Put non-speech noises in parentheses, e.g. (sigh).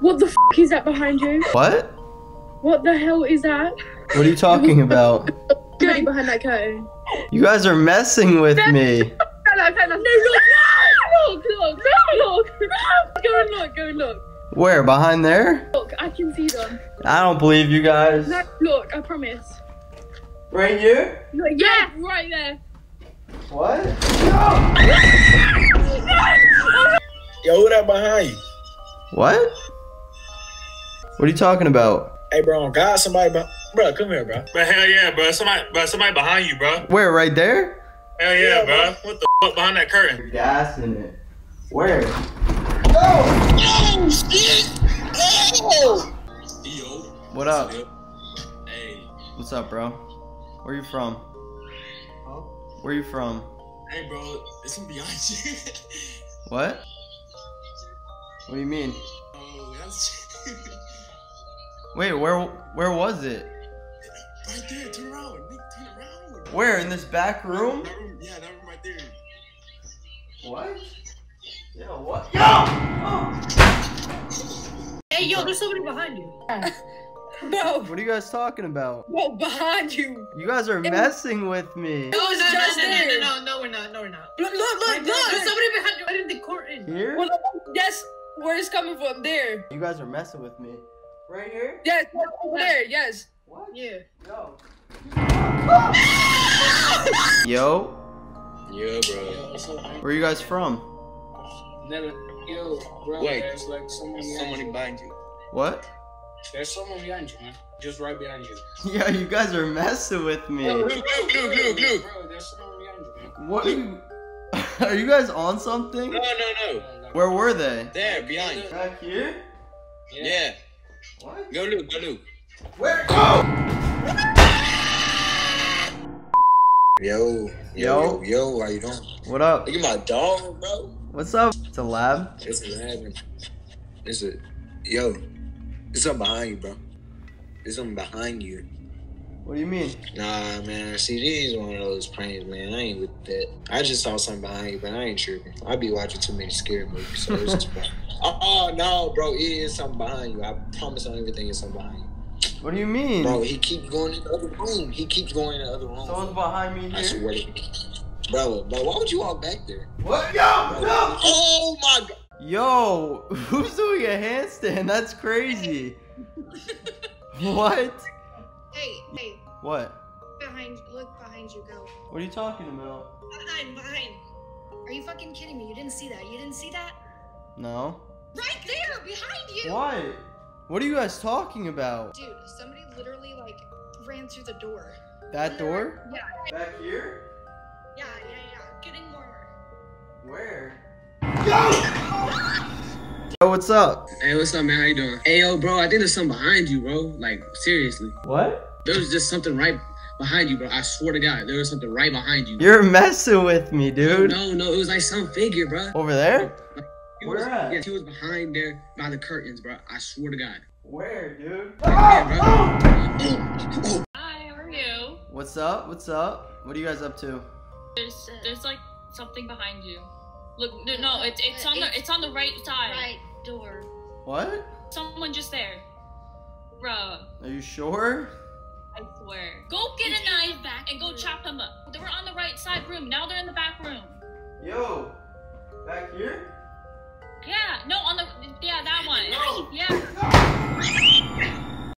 What the f is that behind you? What? What the hell is that? What are you talking about? Somebody behind that curtain. You guys are messing with me. No, no, no, no, look, look, look, look, look. Go and look, go and look. Where? Behind there? Look, I can see them. I don't believe you guys. No, look, I promise. Right here? Look, yeah, right there. What? (laughs) Yo, who that behind you? What? What are you talking about? Hey, bro, on God, somebody, bro, bro, come here, bro. But hell yeah, bro. Somebody, bro, somebody behind you, bro. Where? Right there? Hell yeah, Yeah, bro. What the fuck behind that curtain? You're gassing it. Where? Oh! What up? Hey, What's up, bro? Where you from? Where you from? hey, bro. It's from behind you. (laughs) What? What do you mean? oh, that's (laughs) Wait, where where was it? right there. Turn around, Nick. Turn around. Where? In this back room? That room, yeah, that room right there. What? Yeah, what? Yo! Oh! Hey, yo, there's somebody behind you. Bro, (laughs) What are you guys talking about? bro, behind you. You guys are messing with me. It was just there. no, no, no, we're not. No, we're not. Look, look, look, There's somebody behind you. Right in the curtain. Here? Well, yes, where it's coming from? There. You guys are messing with me. Right here? Yes, over there. Yes. What? Yeah. Yo. Yo, Yeah, bro. where are you guys from? Never, yo, bro. Wait. There's like someone behind Somebody you. behind you. What? There's someone behind you, man. Just right behind you. (laughs) Yeah, you guys are messing with me. Look, look, look, look, look. Bro, there's someone behind you, man. What are you? (laughs) Are you guys on something? No, no, no. Where were they? There, behind you. Back here? Yeah. What? Go look, go look. Where? Oh! Yo, Yo. yo, yo, how you doing? What up? Look at my dog, bro. What's up? It's a lab. It's a lab. It's a, yo, there's something behind you, bro. There's something behind you. What do you mean? Nah, man. I see, this is one of those pranks, man. I ain't with that. I just saw something behind you, but I ain't tripping. I be watching too many scary movies, so it's just. (laughs) oh, oh no, bro, it is something behind you. I promise on everything, it's something behind you. What do you mean? Bro, he keeps going in the other room. He keeps going in the other room. Someone's behind me here. I swear Bro, bro, why would you walk back there? What? Yo! Bro, No! Oh my god. Yo! (laughs) Who's doing a handstand? That's crazy. (laughs) what? Hey, hey, What? behind, look behind you, go. What are you talking about? Behind, behind. Are you fucking kidding me? You didn't see that. You didn't see that? No. Right there, behind you. What? What are you guys talking about? Dude, somebody literally like ran through the door. That door? Yeah, Back here? yeah, yeah, yeah. Getting warmer. Where? Yo, what's up? Hey, what's up, man? How you doing? Hey, yo, bro, I think there's something behind you, bro. Like, seriously. What? There was just something right behind you, bro. I swear to God, there was something right behind you. You're messing with me, dude. No, no, it was like some figure, bro. Over there? He Where was, at? Yeah, he was behind there by the curtains, bro. I swear to God. Where, dude? Right there, bro. Oh! Oh! Hi, how are you? What's up? What's up? What are you guys up to? There's there's like something behind you. Look, no, no, it's it's on the it's on the right side. Right door. What? Someone just there. Bruh, Are you sure? I swear. Go get a knife back and go chop them up. They were on the right side room. Now they're in the back room. Yo, back here? Yeah, no, on the yeah that one.